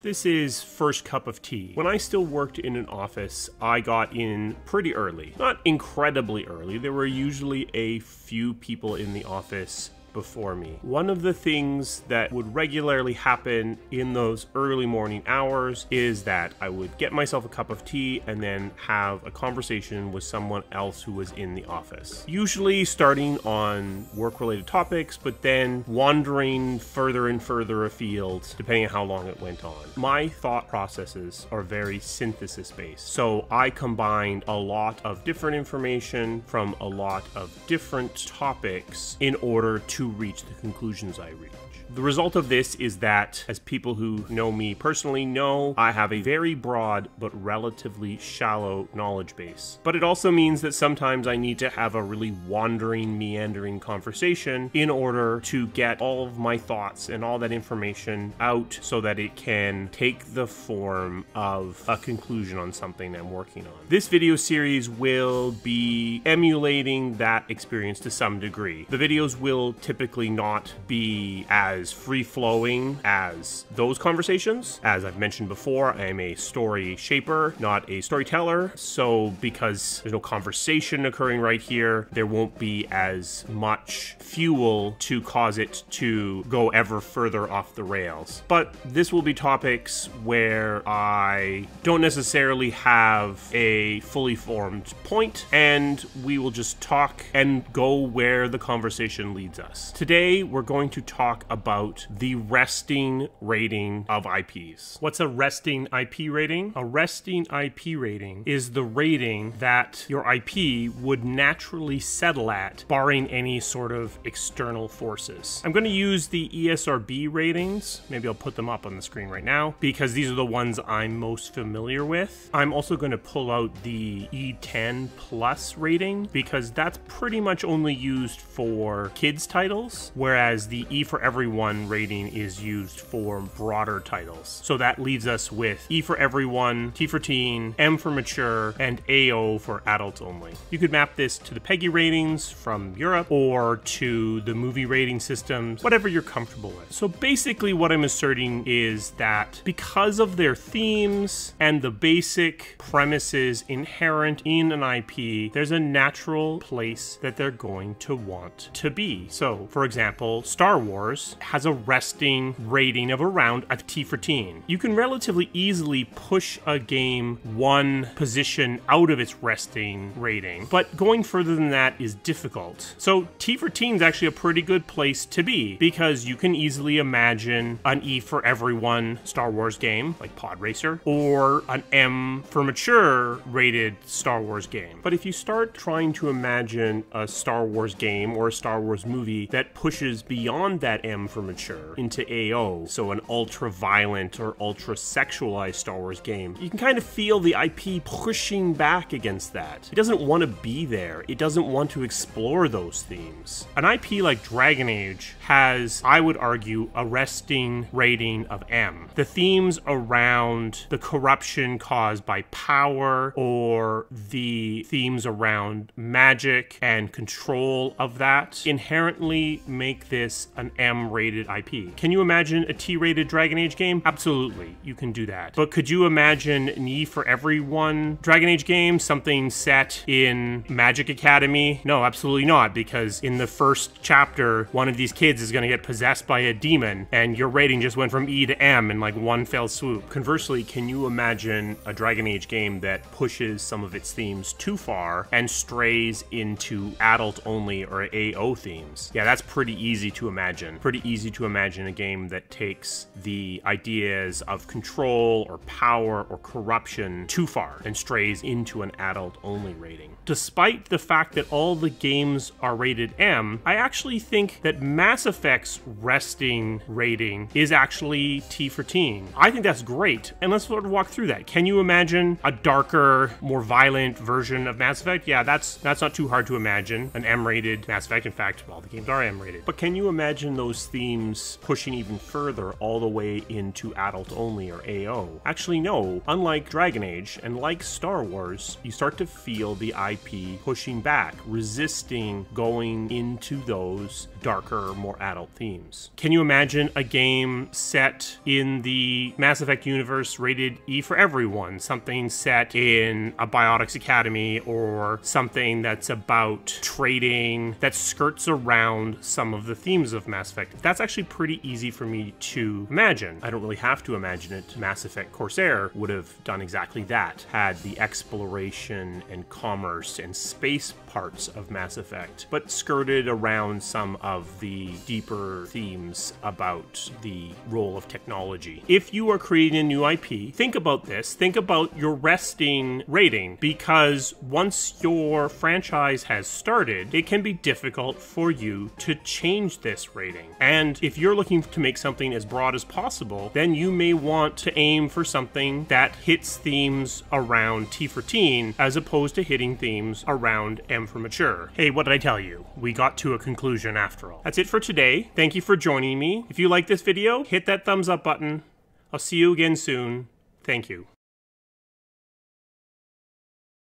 This is First Cup of Tea. When I still worked in an office, I got in pretty early. Not incredibly early, there were usually a few people in the office before me. One of the things that would regularly happen in those early morning hours is that I would get myself a cup of tea and then have a conversation with someone else who was in the office. Usually starting on work related topics, but then wandering further and further afield depending on how long it went on. My thought processes are very synthesis based. So I combined a lot of different information from a lot of different topics in order to to reach the conclusions I reach. The result of this is that, as people who know me personally know, I have a very broad but relatively shallow knowledge base. But it also means that sometimes I need to have a really wandering, meandering conversation in order to get all of my thoughts and all that information out so that it can take the form of a conclusion on something I'm working on. This video series will be emulating that experience to some degree. The videos will typically not be as as free flowing as those conversations. As I've mentioned before, I am a story shaper, not a storyteller. So, because there's no conversation occurring right here, there won't be as much fuel to cause it to go ever further off the rails. But this will be topics where I don't necessarily have a fully formed point, and we will just talk and go where the conversation leads us. Today, we're going to talk about about the resting rating of IPs. What's a resting IP rating? A resting IP rating is the rating that your IP would naturally settle at, barring any sort of external forces. I'm going to use the ESRB ratings. Maybe I'll put them up on the screen right now because these are the ones I'm most familiar with. I'm also going to pull out the E10 plus rating because that's pretty much only used for kids titles, whereas the E for everyone everyone rating is used for broader titles. So that leaves us with E for everyone, T for teen, M for mature, and AO for adults only. You could map this to the PEGI ratings from Europe or to the movie rating systems, whatever you're comfortable with. So basically, what I'm asserting is that because of their themes and the basic premises inherent in an IP, there's a natural place that they're going to want to be. So, for example, Star Wars has a resting rating of around a T for teen. You can relatively easily push a game one position out of its resting rating, but going further than that is difficult. So T for teen is actually a pretty good place to be because you can easily imagine an E for everyone Star Wars game like Pod Racer or an M for mature rated Star Wars game. But if you start trying to imagine a Star Wars game or a Star Wars movie that pushes beyond that M for for mature into AO, so an ultra violent or ultra sexualized Star Wars game. You can kind of feel the IP pushing back against that. It doesn't want to be there, it doesn't want to explore those themes. An IP like Dragon Age has, I would argue, a resting rating of M. The themes around the corruption caused by power or the themes around magic and control of that inherently make this an M rating rated IP. Can you imagine a T rated Dragon Age game? Absolutely, you can do that. But could you imagine an E for everyone Dragon Age game, something set in Magic Academy? No, absolutely not, because in the first chapter, one of these kids is going to get possessed by a demon, and your rating just went from E to M in like one fell swoop. Conversely, can you imagine a Dragon Age game that pushes some of its themes too far and strays into adult only or AO themes? Yeah, that's pretty easy to imagine. Pretty easy easy to imagine a game that takes the ideas of control or power or corruption too far and strays into an adult only rating. Despite the fact that all the games are rated M, I actually think that Mass Effect's resting rating is actually T for teen. I think that's great, and let's sort of walk through that. Can you imagine a darker, more violent version of Mass Effect? Yeah, that's that's not too hard to imagine. An M-rated Mass Effect. In fact, all the games are M-rated. But can you imagine those themes? Pushing even further all the way into adult only or AO. Actually, no. Unlike Dragon Age and like Star Wars, you start to feel the IP pushing back, resisting going into those darker, more adult themes. Can you imagine a game set in the Mass Effect universe rated E for everyone? Something set in a Biotics Academy or something that's about trading that skirts around some of the themes of Mass Effect. That's actually pretty easy for me to imagine. I don't really have to imagine it. Mass Effect Corsair would have done exactly that, had the exploration and commerce and space parts of Mass Effect, but skirted around some of the deeper themes about the role of technology. If you are creating a new IP, think about this. Think about your resting rating because once your franchise has started, it can be difficult for you to change this rating. And if you're looking to make something as broad as possible, then you may want to aim for something that hits themes around T for teen as opposed to hitting themes around M for mature. Hey, what did I tell you? We got to a conclusion after all. That's it for today. Thank you for joining me. If you like this video, hit that thumbs up button. I'll see you again soon. Thank you.